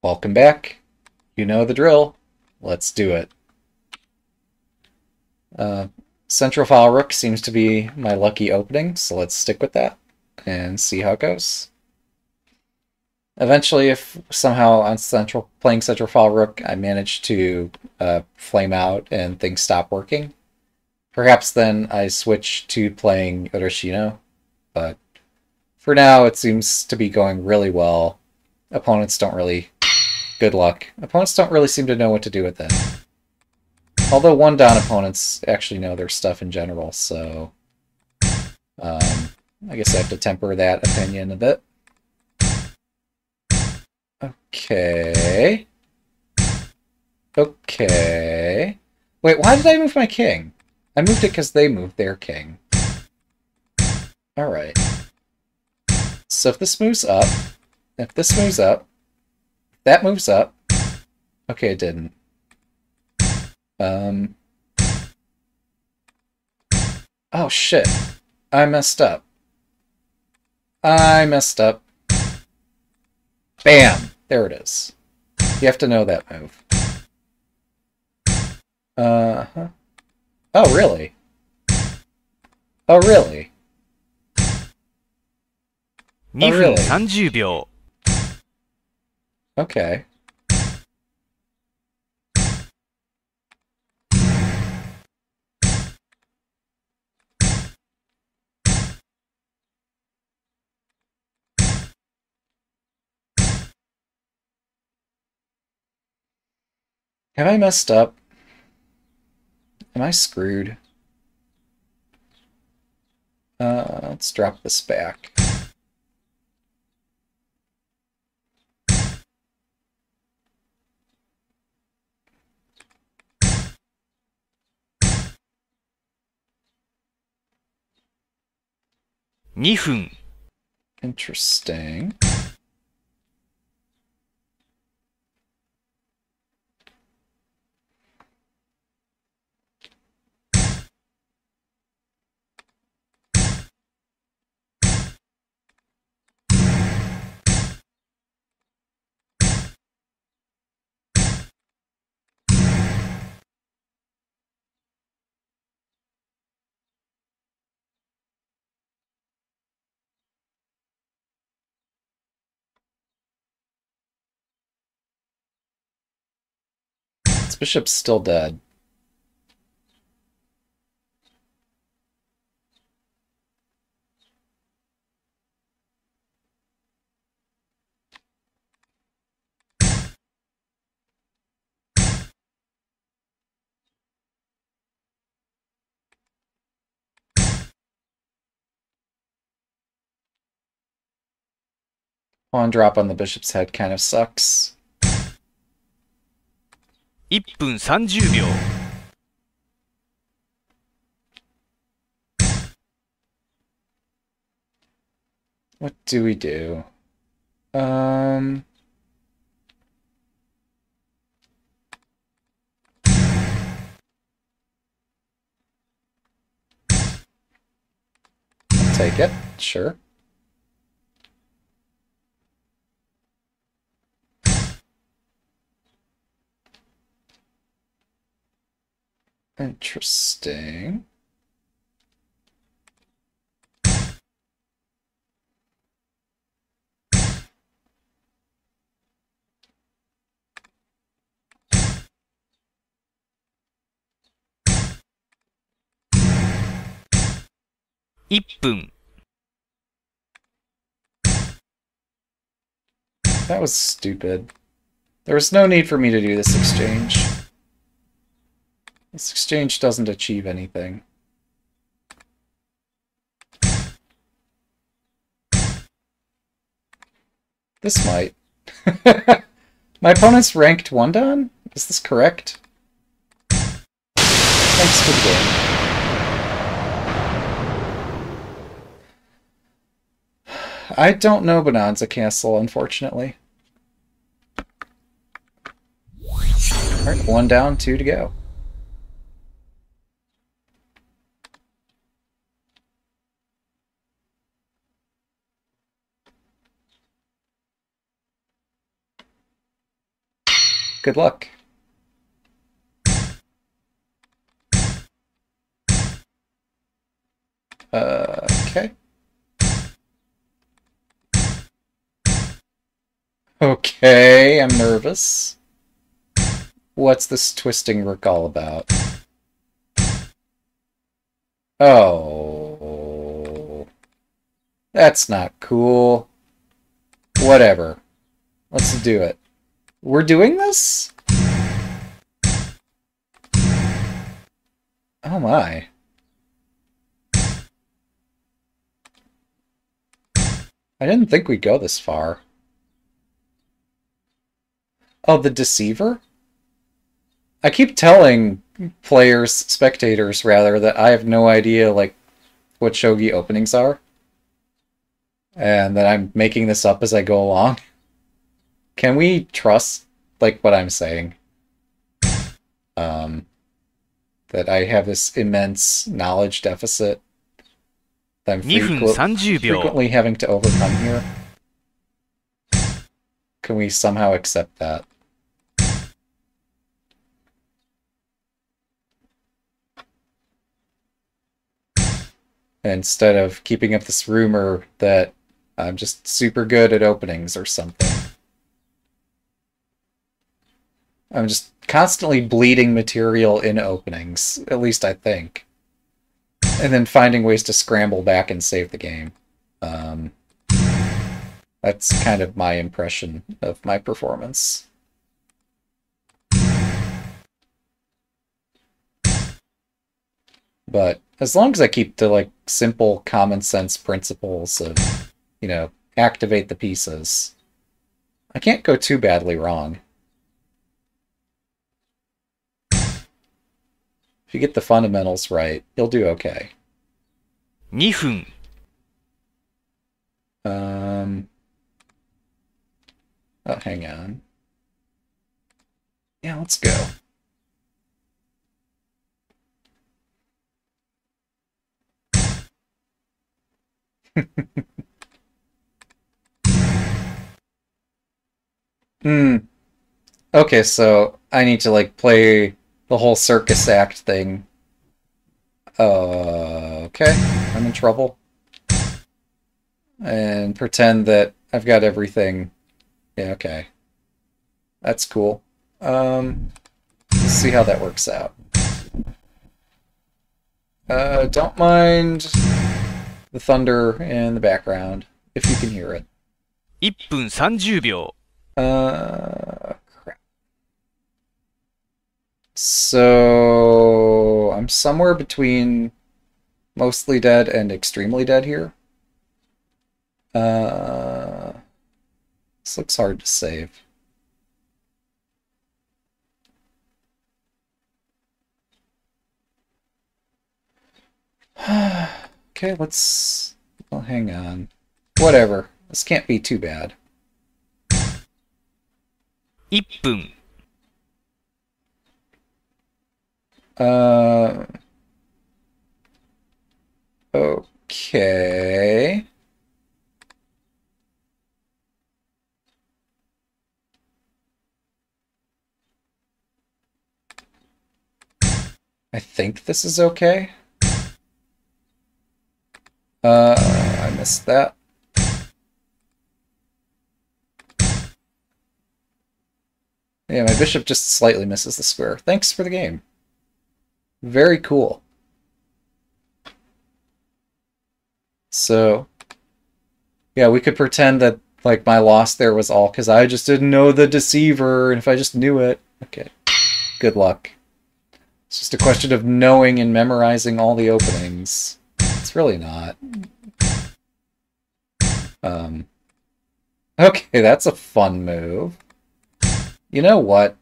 Welcome back. You know the drill. Let's do it. Uh, Central File Rook seems to be my lucky opening, so let's stick with that and see how it goes. Eventually, if somehow on Central playing Central File Rook, I manage to uh, flame out and things stop working, perhaps then I switch to playing Ureshino, but for now it seems to be going really well. Opponents don't really Good luck. Opponents don't really seem to know what to do with it. Although one dan opponents actually know their stuff in general, so... Um, I guess I have to temper that opinion a bit. Okay. Okay. Wait, why did I move my king? I moved it because they moved their king. Alright. So if this moves up, if this moves up, that moves up. Okay, it didn't. Um. Oh, shit. I messed up. I messed up. Bam! There it is. You have to know that move. Uh-huh. Oh, really? Oh, really? Oh, really? Okay. Have I messed up? Am I screwed? Uh, let's drop this back. Interesting. Bishop's still dead. Pawn drop on the bishop's head kind of sucks. 1分30秒 What do we do? Um... take it, sure. Interesting. That was stupid. There was no need for me to do this exchange. This exchange doesn't achieve anything. This might. My opponent's ranked 1 dan? Is this correct? Thanks for the game. I don't know Bonanza Castle, unfortunately. Alright, one down, two to go. Good luck. Uh, okay. Okay, I'm nervous. What's this twisting rook all about? Oh. That's not cool. Whatever. Let's do it. We're doing this? Oh my. I didn't think we'd go this far. Oh, the Deceiver? I keep telling players, spectators rather, that I have no idea like what shogi openings are. And that I'm making this up as I go along. Can we trust like what I'm saying? Um that I have this immense knowledge deficit that I'm 2分 frequent- 30秒 frequently having to overcome here. Can we somehow accept that? Instead of keeping up this rumor that I'm just super good at openings or something. I'm just constantly bleeding material in openings, at least I think. And then finding ways to scramble back and save the game. Um, that's kind of my impression of my performance. But as long as I keep to like simple common sense principles of, you know, activate the pieces, I can't go too badly wrong. If you get the fundamentals right, you'll do okay. 2分 Um. Oh, hang on. Yeah, let's go. Hmm. Okay, so I need to like play the whole circus act thing. Uh, okay, I'm in trouble and pretend that I've got everything. Yeah, okay. That's cool. Um, let's see how that works out. Uh, don't mind the thunder in the background, if you can hear it. 1分30秒 Uh. So, I'm somewhere between mostly dead and extremely dead here. Uh, this looks hard to save. okay, let's. Well, hang on. Whatever. This can't be too bad. 1分 Uh. Okay. I think this is okay. Uh, I missed that. Yeah, my bishop just slightly misses the square. Thanks for the game. Very cool. So, yeah, we could pretend that like my loss there was all because I just didn't know the deceiver, and if I just knew it, okay. Good luck. It's just a question of knowing and memorizing all the openings. It's really not. Um. Okay, that's a fun move. You know what?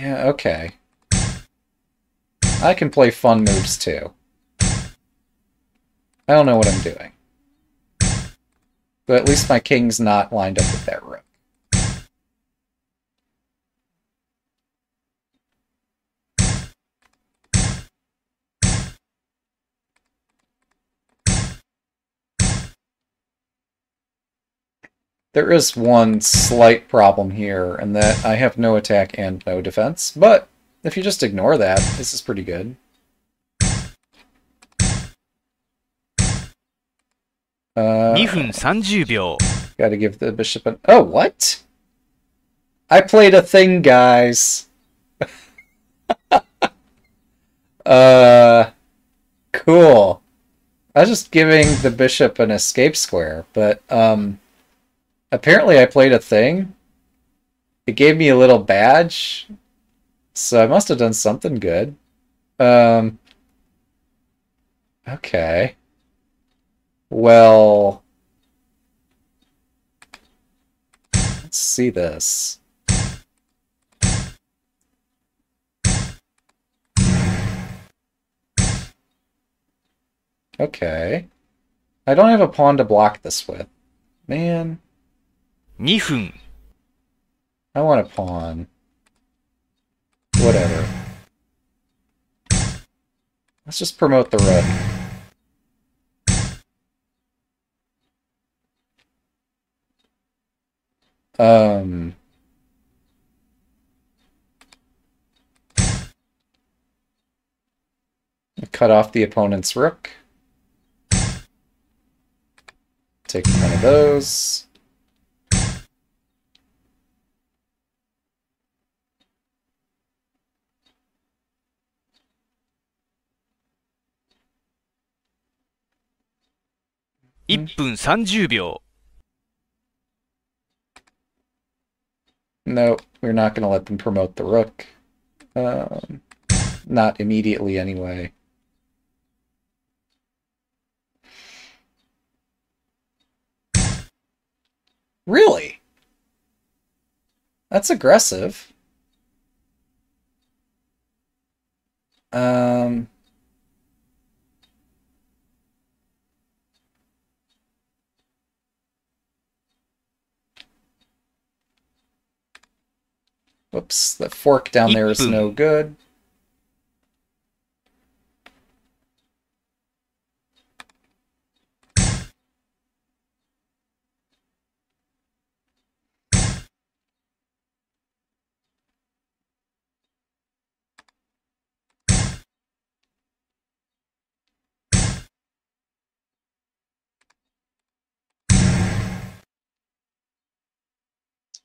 Yeah, okay. I can play fun moves too. I don't know what I'm doing. But at least my king's not lined up with that rook. There is one slight problem here, and that I have no attack and no defense, but if you just ignore that, this is pretty good. Uh, 2分30秒。gotta give the bishop an... Oh, what? I played a thing, guys. uh, cool. I was just giving the bishop an escape square, but um, apparently I played a thing. It gave me a little badge, so I must have done something good. Um, okay. Well, let's see this. Okay. I don't have a pawn to block this with. Man, 2分。I want a pawn. Whatever. Let's just promote the rook. Um. Cut off the opponent's rook. Take one of those.1 分30秒。No, we're not going to let them promote the rook. Um, not immediately, anyway. Really? That's aggressive. Um. Whoops, the fork down there is no good.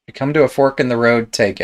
You come to a fork in the road, take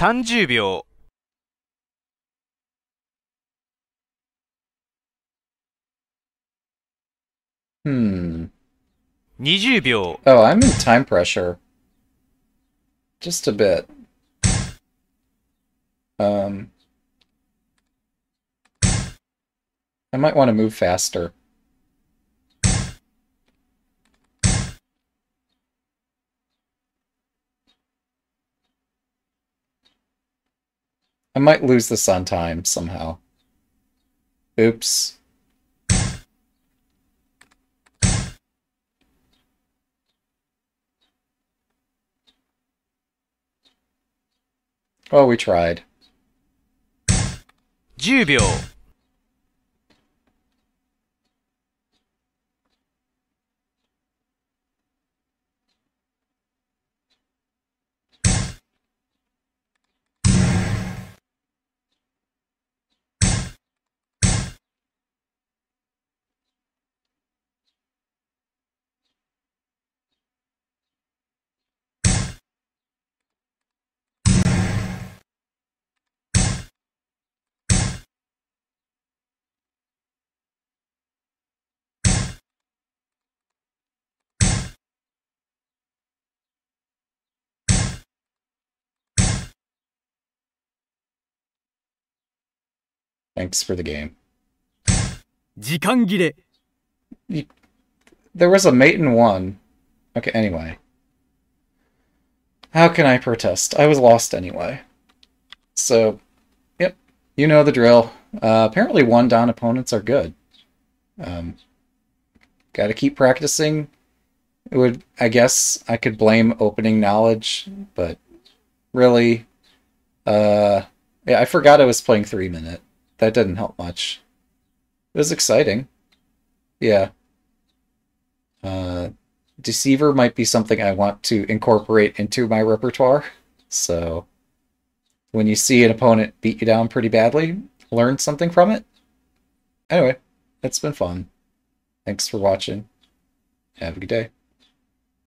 it.30 秒。Hmm. 20秒。Oh, I'm in time pressure. Just a bit. Um. I might want to move faster. I might lose this on time somehow. Oops. Well, we tried. 10秒。Thanks for the game. There was a mate in one. Okay, anyway. How can I protest? I was lost anyway. So, yep, you know the drill. Uh, apparently one-dan opponents are good. Um, gotta keep practicing. It would, I guess, I could blame opening knowledge, but really, uh, yeah, I forgot I was playing three-minute. That didn't help much. It was exciting. Yeah. Uh, Deceiver might be something I want to incorporate into my repertoire. So when you see an opponent beat you down pretty badly, learn something from it. Anyway, it's been fun. Thanks for watching. Have a good day.